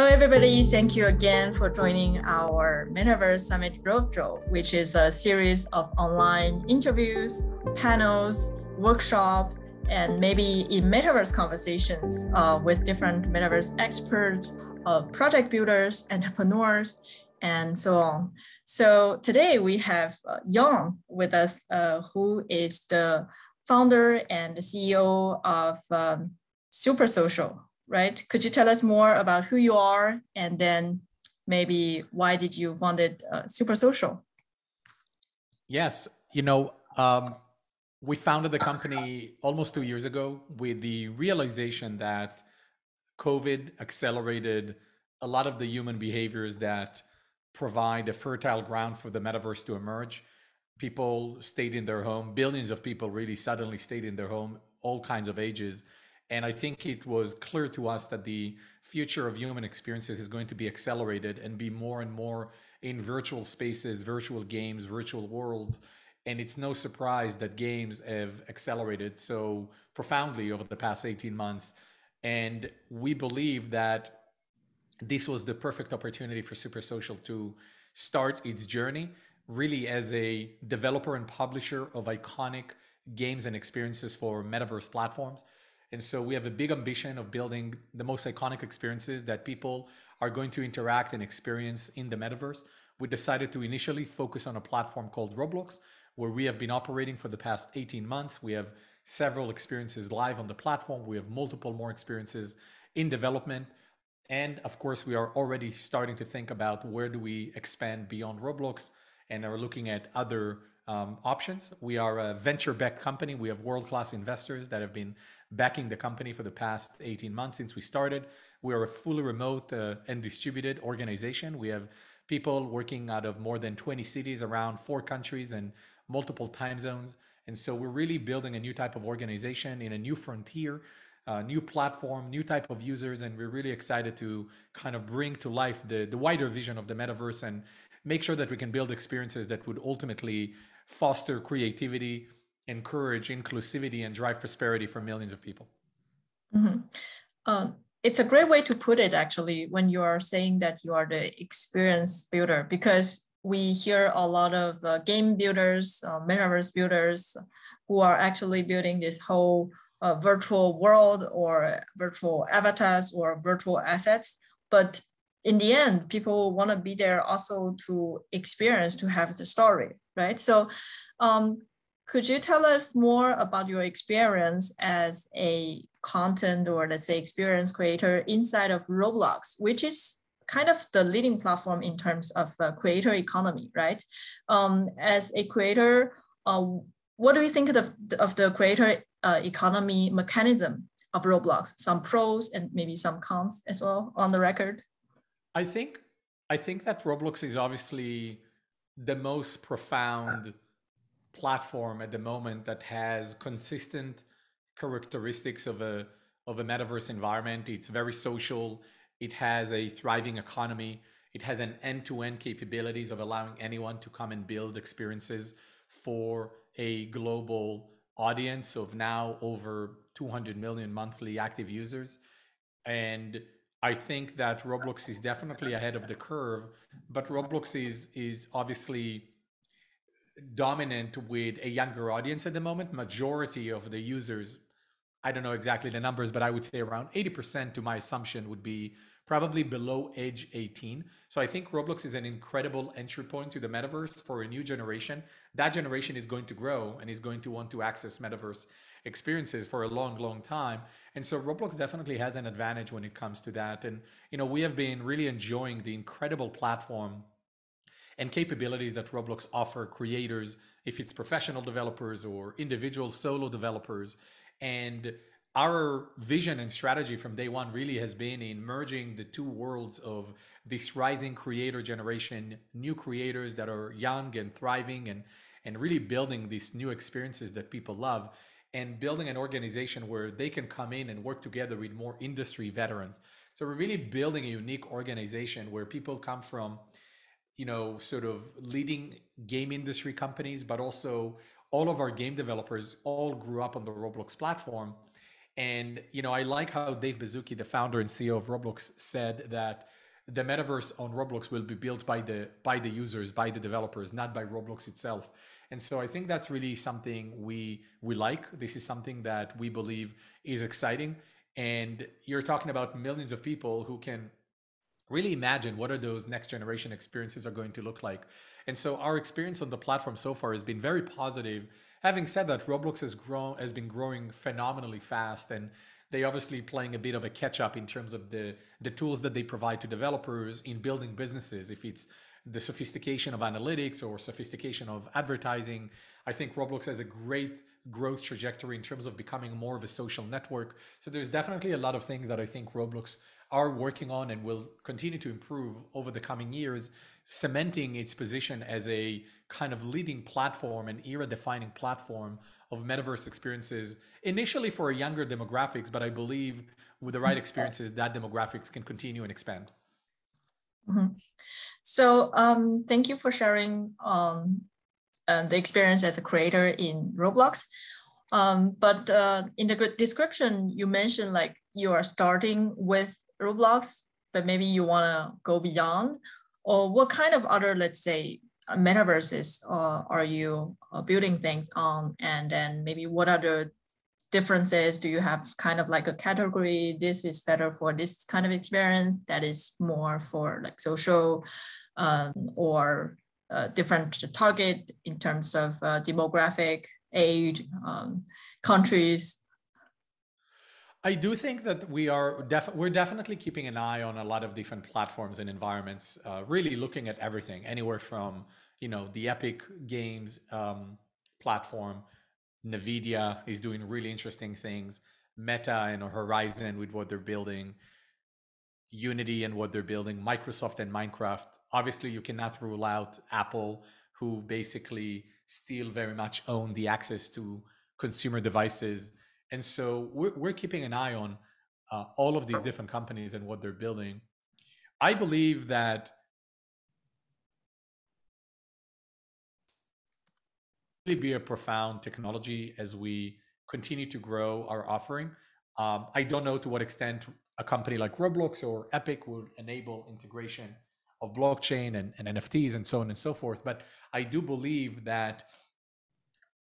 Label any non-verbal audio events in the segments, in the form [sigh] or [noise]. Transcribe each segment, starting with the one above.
Hello, everybody. Thank you again for joining our Metaverse Summit Roadshow, which is a series of online interviews, panels, workshops, and maybe in metaverse conversations uh, with different metaverse experts, uh, project builders, entrepreneurs, and so on. So today we have uh, with us, uh, who is the founder and CEO of um, Super Social right? Could you tell us more about who you are and then maybe why did you founded uh, Super Social? Yes, you know, um, we founded the company almost two years ago with the realization that COVID accelerated a lot of the human behaviors that provide a fertile ground for the metaverse to emerge. People stayed in their home, billions of people really suddenly stayed in their home, all kinds of ages and I think it was clear to us that the future of human experiences is going to be accelerated and be more and more in virtual spaces, virtual games, virtual worlds. And it's no surprise that games have accelerated so profoundly over the past 18 months. And we believe that this was the perfect opportunity for Super Social to start its journey really as a developer and publisher of iconic games and experiences for metaverse platforms. And so we have a big ambition of building the most iconic experiences that people are going to interact and experience in the metaverse. We decided to initially focus on a platform called Roblox, where we have been operating for the past 18 months. We have several experiences live on the platform. We have multiple more experiences in development. And of course, we are already starting to think about where do we expand beyond Roblox and are looking at other um, options. We are a venture-backed company. We have world-class investors that have been backing the company for the past 18 months since we started. We are a fully remote uh, and distributed organization. We have people working out of more than 20 cities around four countries and multiple time zones. And so we're really building a new type of organization in a new frontier, a new platform, new type of users, and we're really excited to kind of bring to life the, the wider vision of the metaverse and make sure that we can build experiences that would ultimately foster creativity, encourage inclusivity, and drive prosperity for millions of people. Mm-hmm. Um, it's a great way to put it, actually, when you are saying that you are the experience builder, because we hear a lot of uh, game builders, uh, metaverse builders, who are actually building this whole uh, virtual world or virtual avatars or virtual assets. But in the end, people want to be there also to experience, to have the story, right? So um, could you tell us more about your experience as a content or let's say experience creator inside of Roblox, which is kind of the leading platform in terms of uh, creator economy, right? Um, as a creator, uh, what do you think of the, of the creator uh, economy mechanism of Roblox? Some pros and maybe some cons as well on the record. I think I think that Roblox is obviously the most profound platform at the moment that has consistent characteristics of a of a metaverse environment. It's very social. It has a thriving economy. It has an end-to-end capabilities of allowing anyone to come and build experiences for a global audience of now over 200 million monthly active users. And I think that Roblox is definitely ahead of the curve, but Roblox is is obviously dominant with a younger audience at the moment. Majority of the users, I don't know exactly the numbers, but I would say around 80% to my assumption would be probably below age 18. So I think Roblox is an incredible entry point to the metaverse for a new generation. That generation is going to grow and is going to want to access metaverse experiences for a long, long time. And so Roblox definitely has an advantage when it comes to that. And, you know, we have been really enjoying the incredible platform and capabilities that Roblox offer creators, if it's professional developers or individual solo developers. And our vision and strategy from day one really has been in merging the two worlds of this rising creator generation, new creators that are young and thriving and and really building these new experiences that people love and building an organization where they can come in and work together with more industry veterans. So we're really building a unique organization where people come from, you know, sort of leading game industry companies, but also all of our game developers all grew up on the Roblox platform. And you know, I like how Dave Baszucki, the founder and CEO of Roblox, said that the metaverse on Roblox will be built by the by the users, by the developers, not by Roblox itself. And so I think that's really something we we like. This is something that we believe is exciting. And you're talking about millions of people who can really imagine what are those next generation experiences are going to look like. And so our experience on the platform so far has been very positive. Having said that, Roblox has grown has been growing phenomenally fast and they obviously playing a bit of a catch up in terms of the the tools that they provide to developers in building businesses. If it's the sophistication of analytics or sophistication of advertising i think roblox has a great growth trajectory in terms of becoming more of a social network. So there's definitely a lot of things that i think roblox are working on and will continue to improve over the coming years cementing its position as a kind of leading platform and era defining platform of metaverse experiences initially for a younger demographics but i believe with the right experiences that demographics can continue and expand. Mm-hmm. so um, thank you for sharing um, uh, the experience as a creator in roblox. Um, but uh, in the description you mentioned like you are starting with roblox but maybe you want to go beyond. Or what kind of other let's say metaverses uh, are you uh, building things on? And then maybe what are the differences? Do you have kind of like a category? This is better for this kind of experience. That is more for like social um, or uh, different target in terms of uh, demographic, age, um, countries. I do think that we are def- we're definitely keeping an eye on a lot of different platforms and environments, uh, really looking at everything, anywhere from you know the Epic Games um, platform, Nvidia is doing really interesting things, Meta and Horizon with what they're building, Unity and what they're building, Microsoft and Minecraft. Obviously, you cannot rule out Apple, who basically still very much own the access to consumer devices and so we're, we're keeping an eye on uh, all of these different companies and what they're building. I believe that really be a profound technology as we continue to grow our offering. Um, I don't know to what extent a company like Roblox or Epic would enable integration of blockchain and, and NFTs and so on and so forth. But I do believe that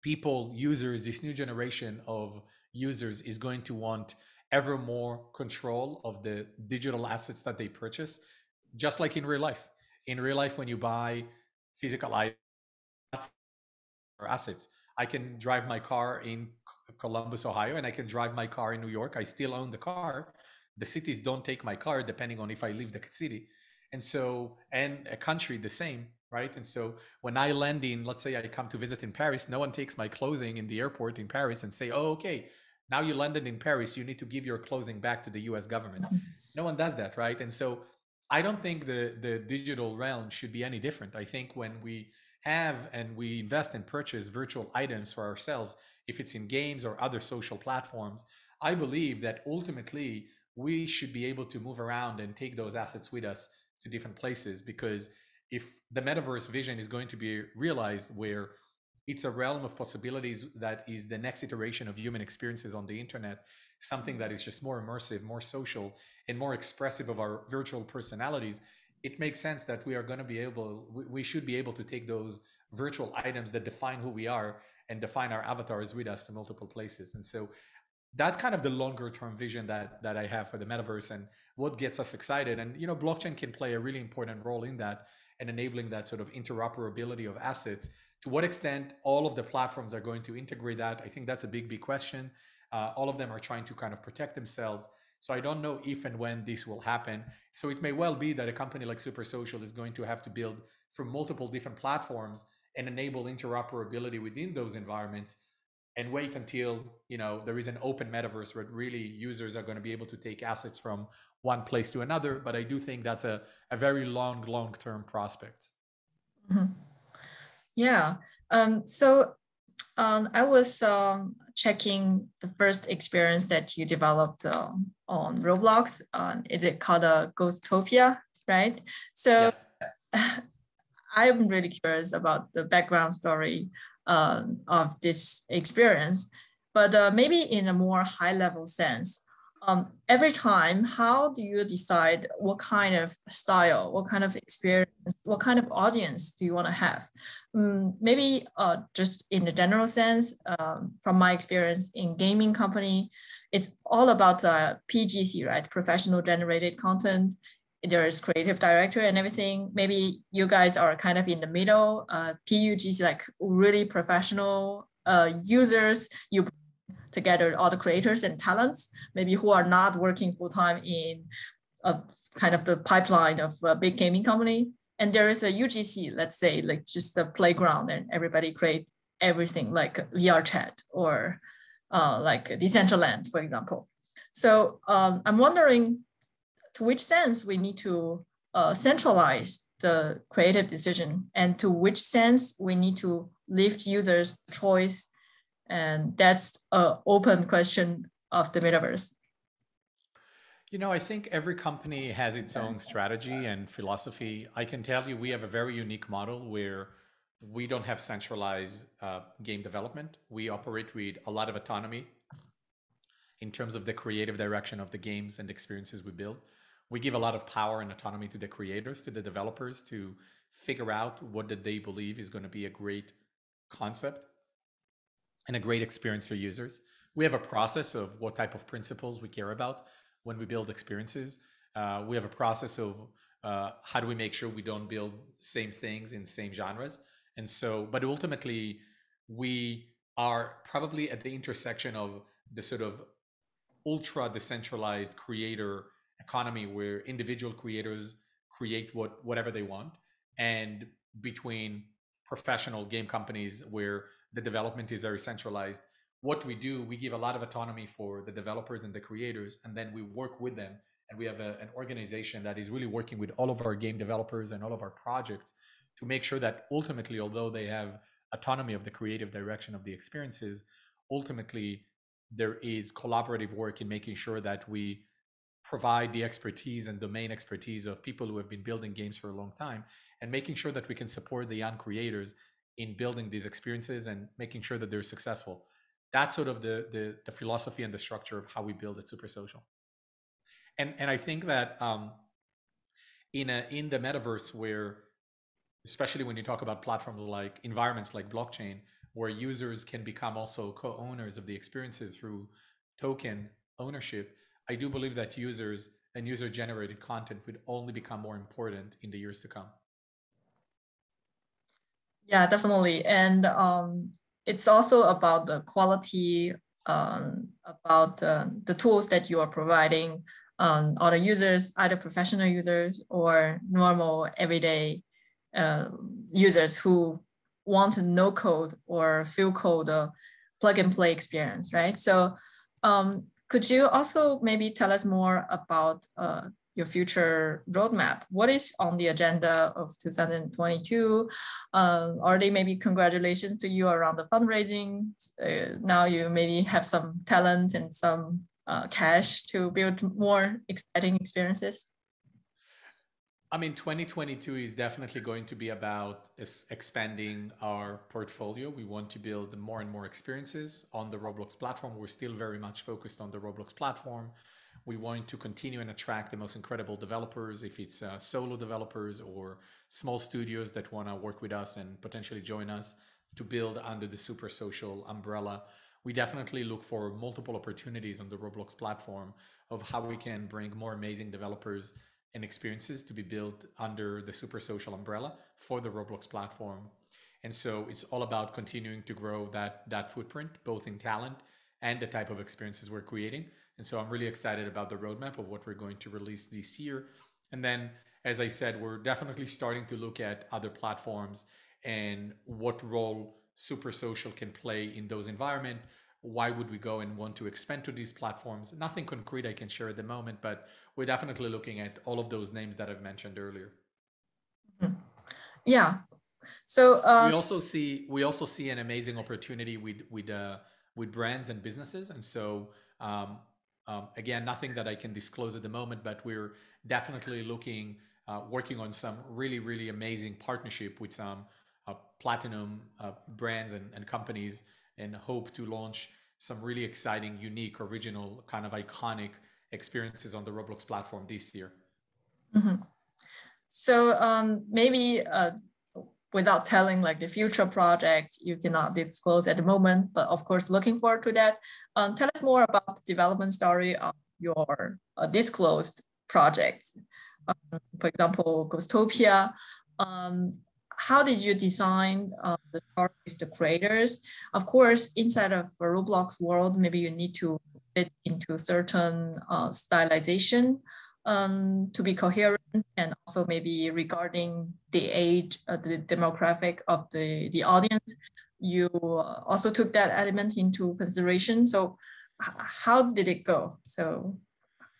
people, users, this new generation of users is going to want ever more control of the digital assets that they purchase, just like in real life. In real life, when you buy physical items or assets, I can drive my car in Columbus, Ohio, and I can drive my car in New York. I still own the car. The cities don't take my car depending on if I leave the city. And so, and a country the same, right? And so when I land in, let's say I come to visit in Paris, no one takes my clothing in the airport in Paris and say, oh, okay, now you landed in Paris, you need to give your clothing back to the US government. Mm. No one does that, right? And so I don't think the, the digital realm should be any different. I think when we have and we invest and purchase virtual items for ourselves, if it's in games or other social platforms, I believe that ultimately we should be able to move around and take those assets with us to different places because if the metaverse vision is going to be realized where it's a realm of possibilities that is the next iteration of human experiences on the internet something that is just more immersive more social and more expressive of our virtual personalities. It makes sense that we are going to be able we should be able to take those virtual items that define who we are and define our avatars with us to multiple places. And so that's kind of the longer term vision that that i have for the metaverse and what gets us excited. And you know blockchain can play a really important role in that and enabling that sort of interoperability of assets to what extent all of the platforms are going to integrate that, I think that's a big, big question. Uh, all of them are trying to kind of protect themselves. So I don't know if and when this will happen. So it may well be that a company like Super Social is going to have to build from multiple different platforms and enable interoperability within those environments and wait until you know there is an open metaverse where really users are going to be able to take assets from one place to another but i do think that's a, a very long long term prospect mm-hmm. Yeah. Um, so um, I was um, checking the first experience that you developed uh, on Roblox. Uh, is it called a uh, Ghostopia, right? So yes. [laughs] I'm really curious about the background story uh, of this experience. but uh, maybe in a more high level sense. Um, every time, how do you decide what kind of style, what kind of experience, what kind of audience do you want to have? Um, maybe uh, just in the general sense, um, from my experience in gaming company, it's all about uh, PGC, right? Professional generated content. There's creative director and everything. Maybe you guys are kind of in the middle. Uh, PUGC like really professional uh, users. You together all the creators and talents, maybe who are not working full time in a kind of the pipeline of a big gaming company. And there is a UGC, let's say, like just a playground, and everybody create everything like VR chat or uh, like Decentraland, for example. So um, I'm wondering to which sense we need to uh, centralize the creative decision and to which sense we need to leave users choice. And that's an open question of the metaverse. You know, I think every company has its own strategy and philosophy. I can tell you we have a very unique model where we don't have centralized uh, game development. We operate with a lot of autonomy in terms of the creative direction of the games and experiences we build. We give a lot of power and autonomy to the creators, to the developers to figure out what that they believe is going to be a great concept and a great experience for users. We have a process of what type of principles we care about when we build experiences. Uh, we have a process of uh, how do we make sure we don't build same things in same genres and so, but ultimately, we are probably at the intersection of the sort of ultra decentralized creator economy where individual creators create what whatever they want and between professional game companies where the development is very centralized. What we do we give a lot of autonomy for the developers and the creators and then we work with them and we have a, an organization that is really working with all of our game developers and all of our projects to make sure that ultimately, although they have autonomy of the creative direction of the experiences, ultimately there is collaborative work in making sure that we provide the expertise and domain expertise of people who have been building games for a long time and making sure that we can support the young creators in building these experiences and making sure that they're successful. That's sort of the, the, the philosophy and the structure of how we build it super social. And and i think that um in a in the metaverse where especially when you talk about platforms like environments like blockchain, where users can become also co-owners of the experiences through token ownership, I do believe that users and user-generated content would only become more important in the years to come. Yeah, definitely, and um, it's also about the quality, um, about uh, the tools that you are providing um, other users, either professional users or normal everyday uh, users who want no code or fill code uh, plug and play experience, right? So um, could you also maybe tell us more about uh, your future roadmap? What is on the agenda of 2022? Um, already maybe congratulations to you around the fundraising. Uh, now you maybe have some talent and some uh, cash to build more exciting experiences. I mean, 2022 is definitely going to be about expanding our portfolio. We want to build more and more experiences on the Roblox platform. We're still very much focused on the Roblox platform. We want to continue and attract the most incredible developers, if it's uh, solo developers or small studios that want to work with us and potentially join us to build under the super social umbrella. We definitely look for multiple opportunities on the Roblox platform of how we can bring more amazing developers and experiences to be built under the super social umbrella for the Roblox platform. And so it's all about continuing to grow that that footprint, both in talent and the type of experiences we're creating. And so I'm really excited about the roadmap of what we're going to release this year. And then, as I said, we're definitely starting to look at other platforms and what role super social can play in those environments why would we go and want to expand to these platforms? Nothing concrete I can share at the moment, but we're definitely looking at all of those names that I've mentioned earlier. Yeah. So um, we also see we also see an amazing opportunity with with uh, with brands and businesses, and so um, um, again, nothing that I can disclose at the moment, but we're definitely looking uh, working on some really really amazing partnership with some uh, platinum uh, brands and, and companies and hope to launch some really exciting, unique, original, kind of iconic experiences on the Roblox platform this year. Mm-hmm. So um, maybe uh, without telling like the future project, you cannot disclose at the moment, but of course, looking forward to that. Um, tell us more about the development story of your uh, disclosed projects. Um, for example, Ghostopia. Um, how did you design uh, the stories, the creators? Of course, inside of the Roblox world, maybe you need to fit into certain uh, stylization um, to be coherent and also maybe regarding the age, uh, the demographic of the, the audience, you also took that element into consideration. So how did it go? So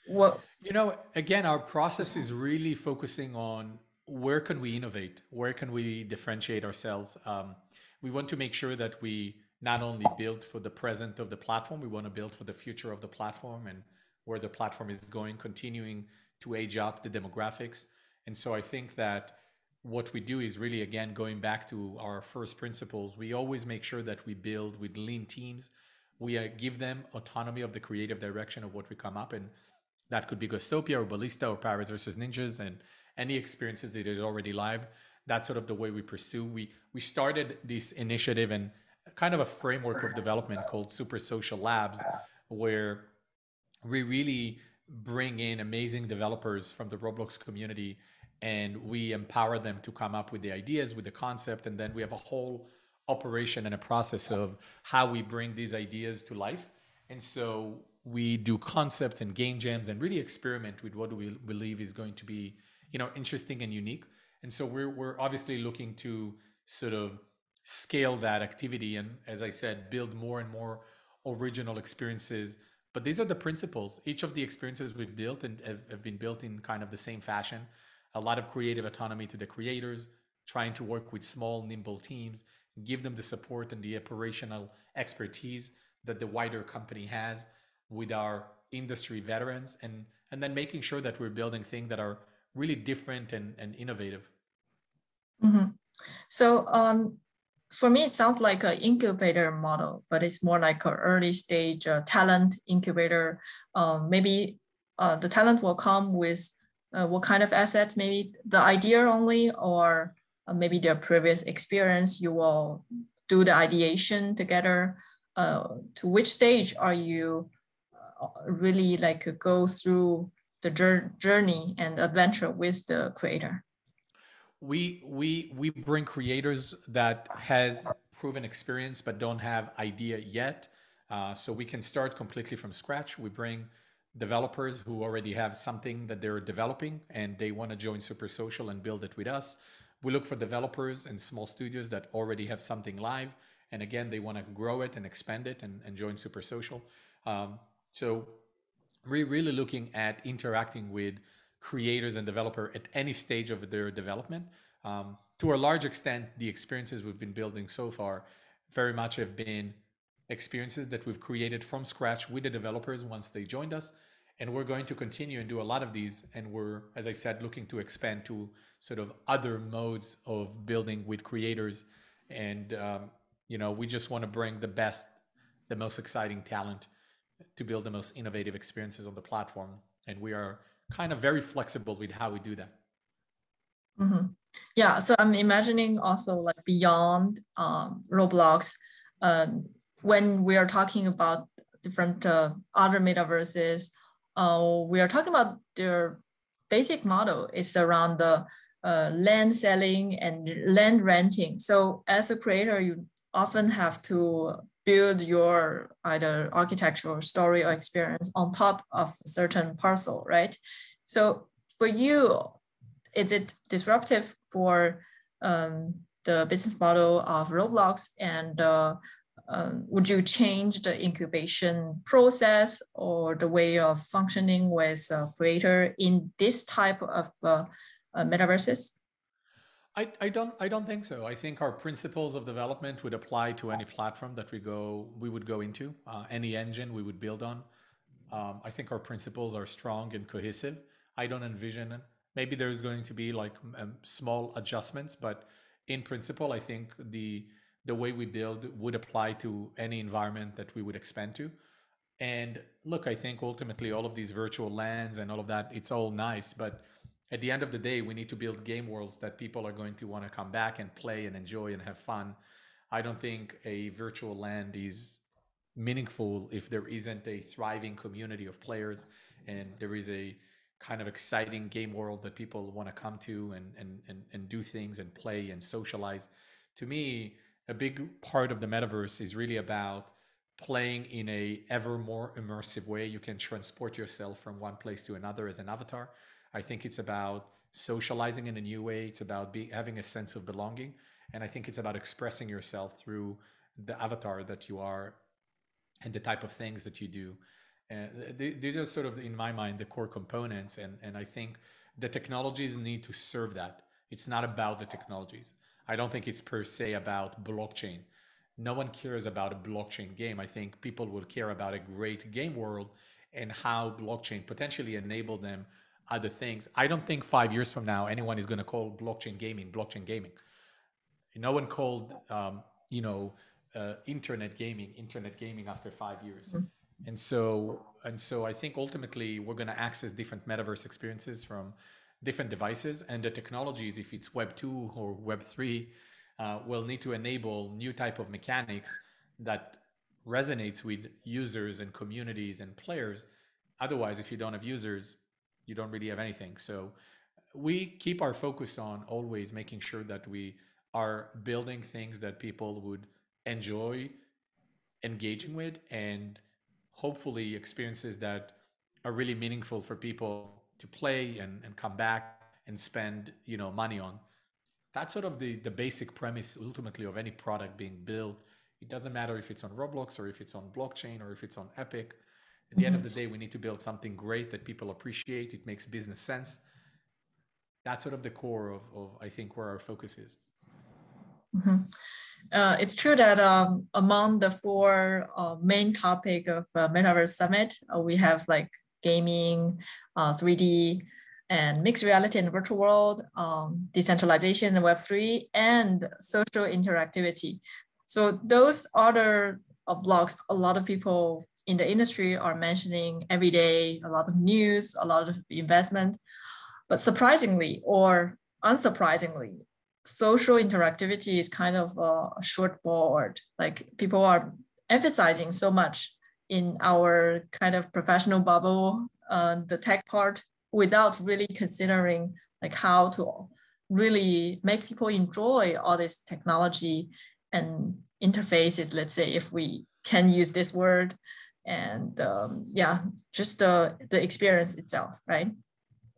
what? You know, again, our process is really focusing on where can we innovate? Where can we differentiate ourselves? Um, we want to make sure that we not only build for the present of the platform, we want to build for the future of the platform and where the platform is going, continuing to age up the demographics. And so I think that what we do is really, again, going back to our first principles, we always make sure that we build with lean teams. We uh, give them autonomy of the creative direction of what we come up. And that could be Ghostopia or Ballista or Pirates versus Ninjas and any experiences that is already live. That's sort of the way we pursue. We we started this initiative and kind of a framework of development called Super Social Labs, where we really bring in amazing developers from the Roblox community and we empower them to come up with the ideas, with the concept, and then we have a whole operation and a process of how we bring these ideas to life. And so we do concepts and game jams and really experiment with what we believe is going to be, you know, interesting and unique. And so we're we're obviously looking to sort of scale that activity and as I said, build more and more original experiences but these are the principles. Each of the experiences we've built and have, have been built in kind of the same fashion. A lot of creative autonomy to the creators, trying to work with small, nimble teams, give them the support and the operational expertise that the wider company has with our industry veterans and and then making sure that we're building things that are really different and, and innovative. Mm-hmm. So um, for me, it sounds like an incubator model, but it's more like an early stage uh, talent incubator. Um, maybe uh, the talent will come with uh, what kind of assets, maybe the idea only, or uh, maybe their previous experience. You will do the ideation together. Uh, to which stage are you uh, really like go through the journey and adventure with the creator? we we we bring creators that has proven experience but don't have idea yet. Uh, so we can start completely from scratch. We bring developers who already have something that they're developing and they want to join super social and build it with us. We look for developers and small studios that already have something live and again they want to grow it and expand it and, and join super social. Um, so we're really looking at interacting with creators and developer at any stage of their development. Um, to a large extent, the experiences we've been building so far very much have been experiences that we've created from scratch with the developers once they joined us. And we're going to continue and do a lot of these. And we're, as I said, looking to expand to sort of other modes of building with creators. And, um, you know, we just want to bring the best, the most exciting talent to build the most innovative experiences on the platform. And we are kind of very flexible with how we do that. Mm-hmm. Yeah, so I'm imagining also like beyond um, Roblox, um, when we are talking about different uh, other metaverses, uh, we are talking about their basic model is around the uh, land selling and land renting. So as a creator, you often have to build your either architectural story or experience on top of a certain parcel, right? So for you, is it disruptive for um, the business model of Roblox and uh, um, would you change the incubation process or the way of functioning with a creator in this type of uh, uh, metaverses? I, I don't I don't think so. I think our principles of development would apply to any platform that we go we would go into, uh, any engine we would build on. Um, I think our principles are strong and cohesive. I don't envision maybe there's going to be like um, small adjustments, but in principle, I think the the way we build would apply to any environment that we would expand to. And look, I think ultimately all of these virtual lands and all of that, it's all nice. But at the end of the day, we need to build game worlds that people are going to want to come back and play and enjoy and have fun. I don't think a virtual land is meaningful if there isn't a thriving community of players and there is a kind of exciting game world that people want to come to and, and, and, and do things and play and socialize. To me, a big part of the metaverse is really about playing in a ever more immersive way. You can transport yourself from one place to another as an avatar. I think it's about socializing in a new way. It's about being having a sense of belonging, and I think it's about expressing yourself through the avatar that you are and the type of things that you do. Uh, these are sort of, in my mind, the core components, and and I think the technologies need to serve that. It's not about the technologies. I don't think it's per se about blockchain. No one cares about a blockchain game. I think people will care about a great game world and how blockchain potentially enable them other things. I don't think five years from now anyone is going to call blockchain gaming blockchain gaming. No one called, um, you know, uh, internet gaming internet gaming after five years. Mm-hmm. And so, and so, I think ultimately we're going to access different metaverse experiences from different devices and the technologies if it's web 2 or web 3 uh, will need to enable new type of mechanics that resonates with users and communities and players otherwise if you don't have users you don't really have anything. So we keep our focus on always making sure that we are building things that people would enjoy engaging with and hopefully experiences that are really meaningful for people to play and, and come back and spend you know money on. That's sort of the the basic premise ultimately of any product being built. It doesn't matter if it's on roblox or if it's on blockchain or if it's on epic at the mm-hmm. end of the day we need to build something great that people appreciate it makes business sense that's sort of the core of, of i think where our focus is mm-hmm. uh, it's true that um, among the four uh, main topic of uh, metaverse summit uh, we have like gaming, uh, 3D, and mixed reality and virtual world, um, decentralization and Web3, and social interactivity. So those other uh, blocks, a lot of people in the industry are mentioning every day, a lot of news, a lot of investment. But surprisingly or unsurprisingly, social interactivity is kind of a short board. Like people are emphasizing so much in our kind of professional bubble, uh, the tech part, without really considering like how to really make people enjoy all this technology and interfaces. Let's say if we can use this word, and um, yeah, just the the experience itself, right?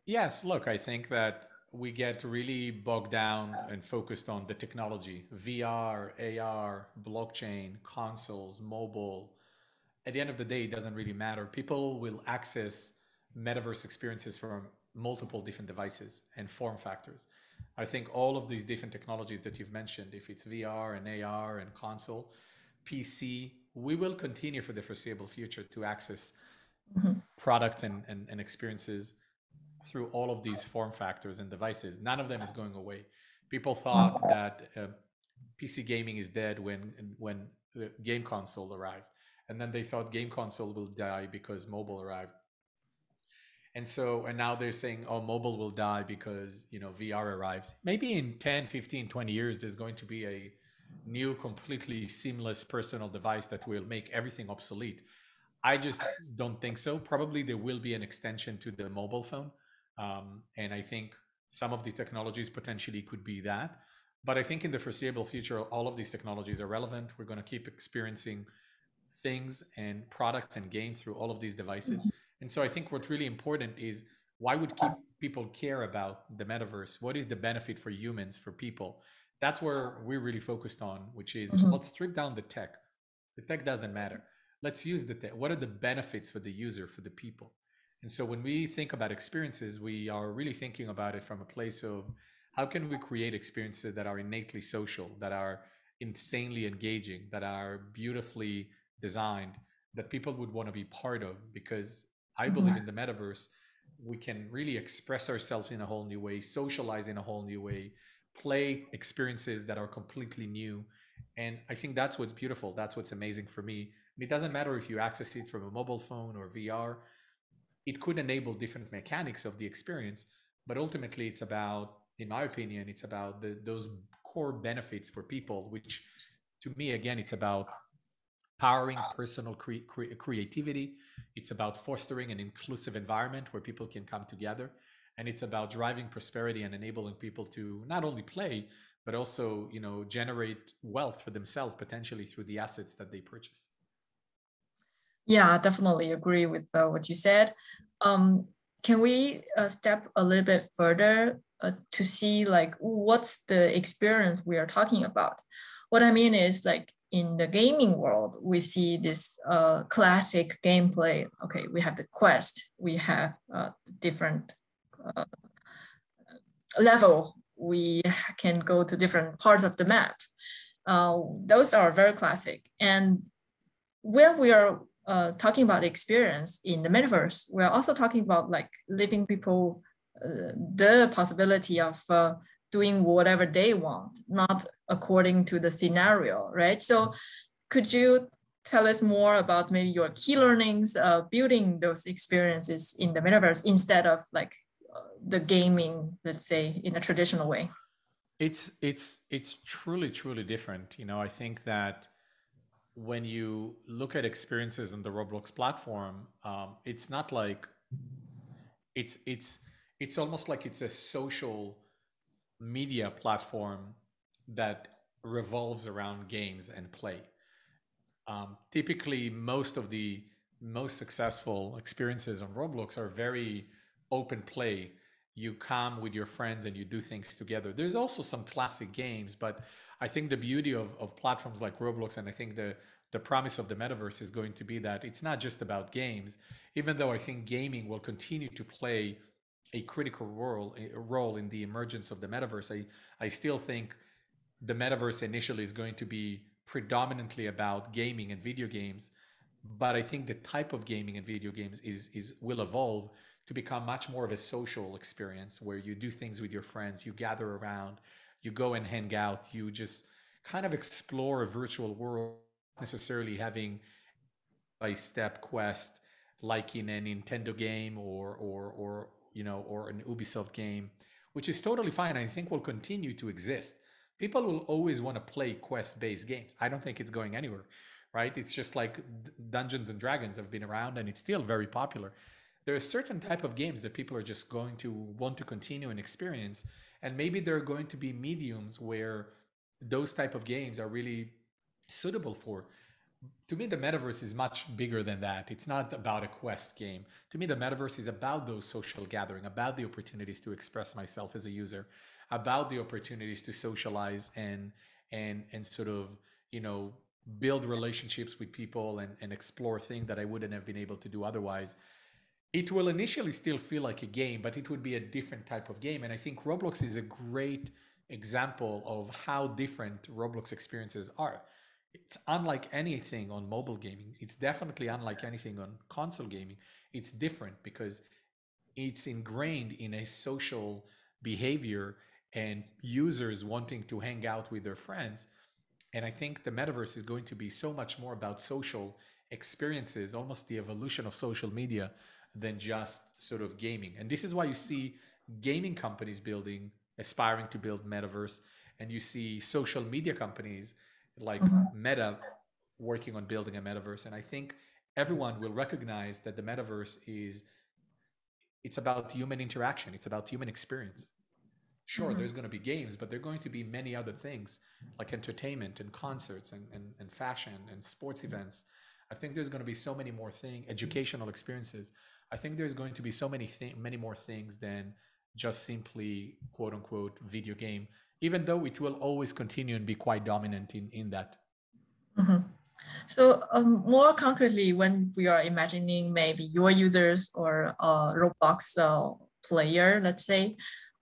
Yes. Look, I think that we get really bogged down and focused on the technology VR, AR, blockchain, consoles, mobile, at the end of the day, it doesn't really matter. People will access metaverse experiences from multiple different devices and form factors. I think all of these different technologies that you've mentioned, if it's VR and AR and console, PC, we will continue for the foreseeable future to access mm-hmm. products and, and, and experiences through all of these form factors and devices. None of them is going away. People thought that uh, PC gaming is dead when when the game console arrived and then they thought game console will die because mobile arrived and so and now they're saying oh mobile will die because you know vr arrives maybe in 10 15 20 years there's going to be a new completely seamless personal device that will make everything obsolete i just don't think so probably there will be an extension to the mobile phone um, and i think some of the technologies potentially could be that but i think in the foreseeable future all of these technologies are relevant we're going to keep experiencing things and products and games through all of these devices. Mm-hmm. And so I think what's really important is why would keep people care about the metaverse? What is the benefit for humans, for people? That's where we're really focused on, which is mm-hmm. let's strip down the tech. The tech doesn't matter. Let's use the tech. What are the benefits for the user, for the people? And so when we think about experiences, we are really thinking about it from a place of how can we create experiences that are innately social, that are insanely engaging, that are beautifully designed that people would want to be part of because I believe mm-hmm. in the metaverse, we can really express ourselves in a whole new way, socialize in a whole new way, play experiences that are completely new. And I think that's what's beautiful. That's what's amazing for me. And it doesn't matter if you access it from a mobile phone or VR. It could enable different mechanics of the experience, but ultimately it's about, in my opinion, it's about the, those core benefits for people, which to me, again, it's about powering personal cre- cre- creativity. It's about fostering an inclusive environment where people can come together. And it's about driving prosperity and enabling people to not only play, but also, you know, generate wealth for themselves potentially through the assets that they purchase. Yeah, definitely agree with uh, what you said. Um, can we uh, step a little bit further uh, to see like what's the experience we are talking about? What I mean is like in the gaming world, we see this uh, classic gameplay. Okay, we have the quest, we have uh, different level, we can go to different parts of the map. Uh, those are very classic. And when we are uh, talking about experience in the metaverse, we're also talking about like living people uh, the possibility of uh, doing whatever they want, not according to the scenario, right? So could you tell us more about maybe your key learnings uh, building those experiences in the metaverse instead of like uh, the gaming, let's say, in a traditional way? It's it's it's truly truly different. You know, I think that when you look at experiences on the Roblox platform, um, it's not like it's it's it's almost like it's a social media platform that revolves around games and play. Um, typically, most of the most successful experiences on Roblox are very open play. You come with your friends and you do things together. There's also some classic games, but I think the beauty of, of platforms like Roblox and I think the the promise of the metaverse is going to be that it's not just about games, even though I think gaming will continue to play a critical role a role in the emergence of the metaverse. I I still think the metaverse initially is going to be predominantly about gaming and video games, but I think the type of gaming and video games is is will evolve to become much more of a social experience where you do things with your friends, you gather around, you go and hang out, you just kind of explore a virtual world, necessarily having a step quest like in a Nintendo game or or or you know, or an Ubisoft game, which is totally fine. I think will continue to exist. People will always want to play quest-based games. I don't think it's going anywhere, right? It's just like Dungeons and Dragons have been around and it's still very popular. There are certain type of games that people are just going to want to continue and experience, and maybe there are going to be mediums where those type of games are really suitable for to me the metaverse is much bigger than that it's not about a quest game to me the metaverse is about those social gathering about the opportunities to express myself as a user about the opportunities to socialize and and and sort of you know build relationships with people and, and explore things that i wouldn't have been able to do otherwise it will initially still feel like a game but it would be a different type of game and i think roblox is a great example of how different roblox experiences are it's unlike anything on mobile gaming. It's definitely unlike anything on console gaming. It's different because it's ingrained in a social behavior and users wanting to hang out with their friends. And I think the metaverse is going to be so much more about social experiences, almost the evolution of social media, than just sort of gaming. And this is why you see gaming companies building, aspiring to build metaverse, and you see social media companies like mm-hmm. Meta working on building a metaverse. And I think everyone will recognize that the metaverse is it's about human interaction, it's about human experience. Sure, mm-hmm. there's going to be games, but there are going to be many other things like entertainment and concerts and, and, and fashion and sports events. I think there's going to be so many more things, educational experiences. I think there's going to be so many th- many more things than just simply quote unquote video game even though it will always continue and be quite dominant in, in that. Mm-hmm. So um, more concretely, when we are imagining maybe your users or a Roblox uh, player, let's say,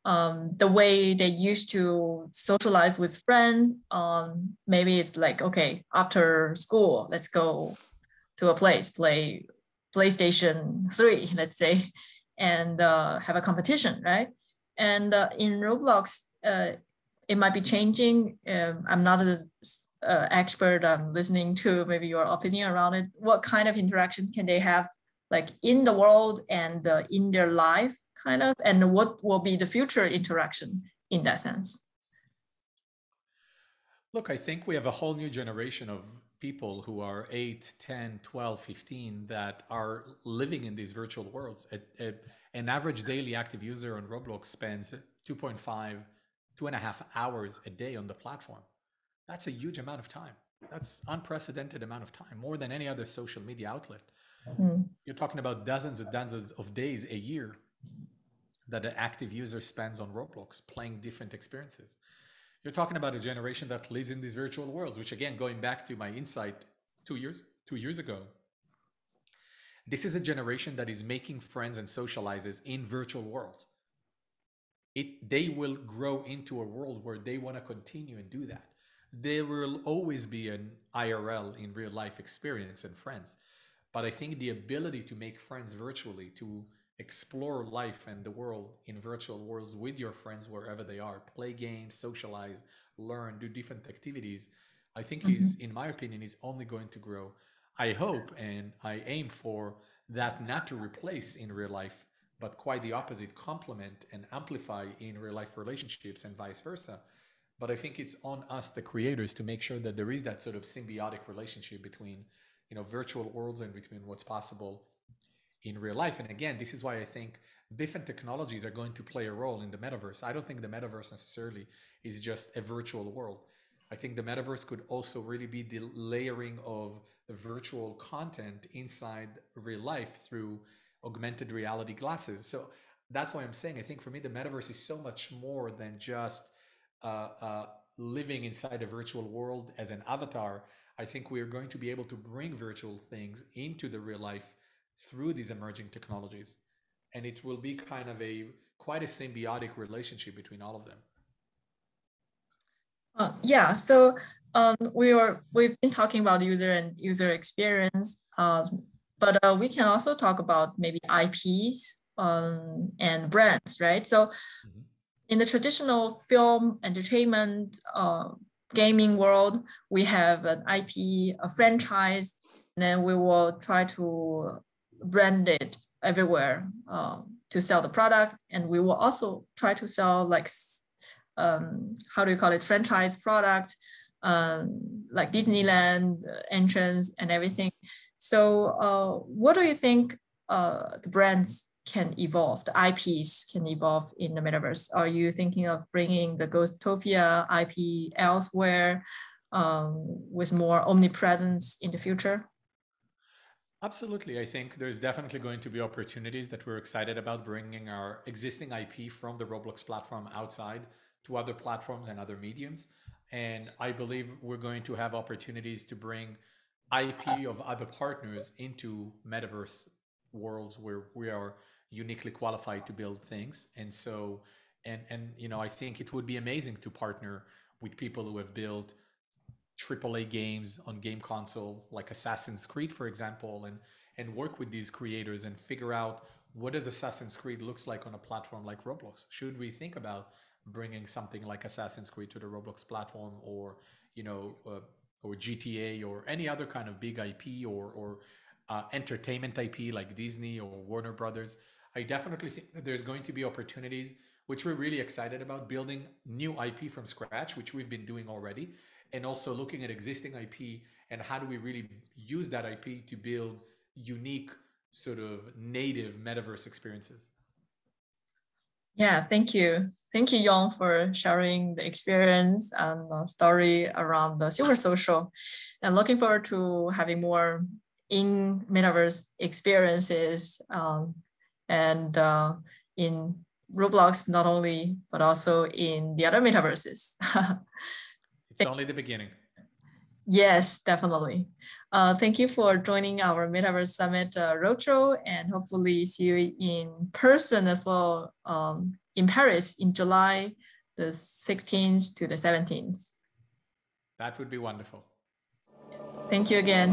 um, the way they used to socialize with friends, um, maybe it's like, okay, after school, let's go to a place, play PlayStation [laughs] 3, let's say, and uh, have a competition, right? And uh, in Roblox, uh, it might be changing. Um, I'm not a, uh, expert um, listening to maybe your opinion around it what kind of interaction can they have like in the world and uh, in their life kind of and what will be the future interaction in that sense look i think we have a whole new generation of people who are 8 10 12 15 that are living in these virtual worlds a, a, an average daily active user on roblox spends 2.5 two and a half hours a day on the platform that's a huge amount of time. That's unprecedented amount of time, more than any other social media outlet. Mm. You're talking about dozens and dozens of days a year that an active user spends on Roblox playing different experiences. You're talking about a generation that lives in these virtual worlds, which again, going back to my insight two years, two years ago, this is a generation that is making friends and socializes in virtual worlds. It, they will grow into a world where they want to continue and do that there will always be an IRL in real life experience and friends. But I think the ability to make friends virtually, to explore life and the world in virtual worlds with your friends wherever they are, play games, socialize, learn, do different activities, I think mm-hmm. is, in my opinion, is only going to grow. I hope and I aim for that not to replace in real life, but quite the opposite, complement and amplify in real life relationships and vice versa but I think it's on us, the creators, to make sure that there is that sort of symbiotic relationship between, you know, virtual worlds and between what's possible in real life. And again, this is why I think different technologies are going to play a role in the metaverse. I don't think the metaverse necessarily is just a virtual world. I think the metaverse could also really be the layering of the virtual content inside real life through augmented reality glasses. So that's why I'm saying I think for me the metaverse is so much more than just uh, uh, living inside a virtual world as an avatar, I think we are going to be able to bring virtual things into the real life through these emerging technologies. And it will be kind of a quite a symbiotic relationship between all of them. Uh, yeah, so um, we were we've been talking about user and user experience, um, but uh, we can also talk about maybe IPs um, and brands, right? So mm-hmm in the traditional film entertainment uh, gaming world, we have an IP, a franchise, and then we will try to brand it everywhere uh, to sell the product. And we will also try to sell like, um, how do you call it, franchise product, um, like Disneyland uh, entrance and everything. So uh, what do you think uh, the brands can evolve, the IPs can evolve in the metaverse? Are you thinking of bringing the Ghostopia IP elsewhere um, with more omnipresence in the future? Absolutely. I think there's definitely going to be opportunities that we're excited about bringing our existing IP from the Roblox platform outside to other platforms and other mediums. And I believe we're going to have opportunities to bring IP of other partners into metaverse worlds where we are uniquely qualified to build things and so and and you know i think it would be amazing to partner with people who have built AAA games on game console like Assassin's Creed for example and and work with these creators and figure out what does Assassin's Creed looks like on a platform like Roblox? Should we think about bringing something like Assassin's Creed to the Roblox platform or you know uh, or GTA or any other kind of big IP or or uh, entertainment IP like Disney or Warner Brothers? I definitely think that there's going to be opportunities, which we're really excited about building new IP from scratch, which we've been doing already, and also looking at existing IP and how do we really use that IP to build unique, sort of native metaverse experiences. Yeah, thank you. Thank you, Yon, for sharing the experience and the story around the Supersocial. And looking forward to having more in metaverse experiences um, and uh, in Roblox not only, but also in the other metaverses. [laughs] it's only the beginning. Yes, definitely. Uh, thank you for joining our Metaverse Summit uh, roadshow and hopefully see you in person as well um, in Paris in July the 16th to the 17th. That would be wonderful. Thank you again.